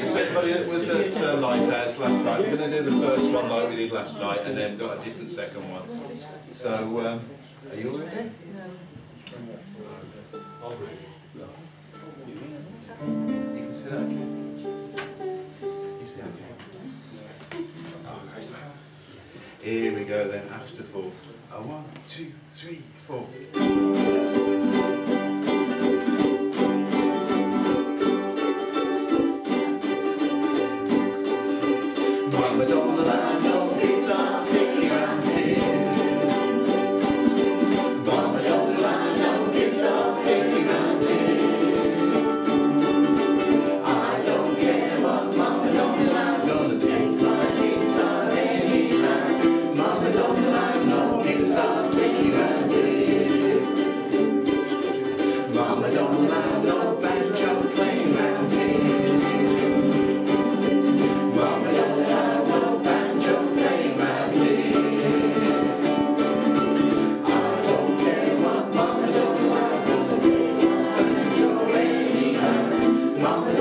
thanks everybody that was at uh, Lighthouse last night. We're going to do the first one like we did last night and then got a different second one. So, um, are you all ready? No. You can sit okay. You sit okay. Here we go then, after four. A one, two, three, four. Amen.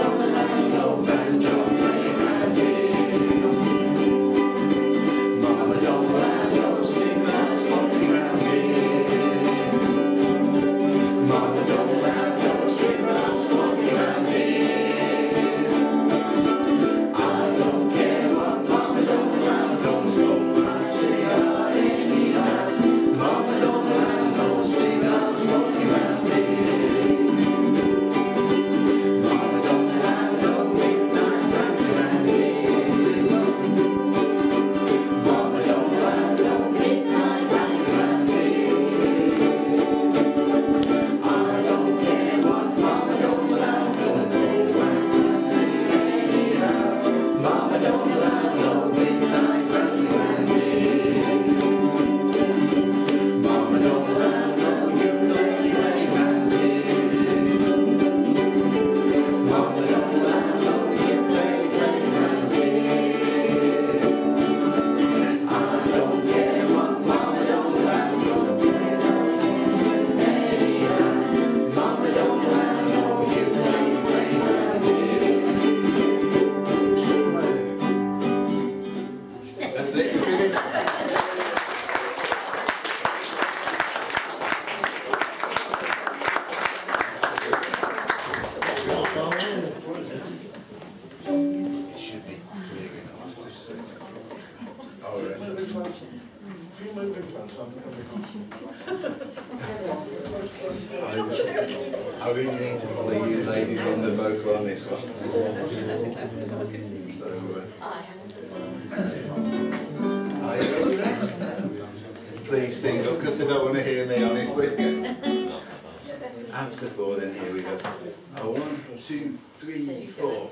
I really need to follow you ladies on the vocal on this one. So, uh, I. Please sing up because they don't want to hear me, honestly. After four, then here we go. Oh, one, two, three, four.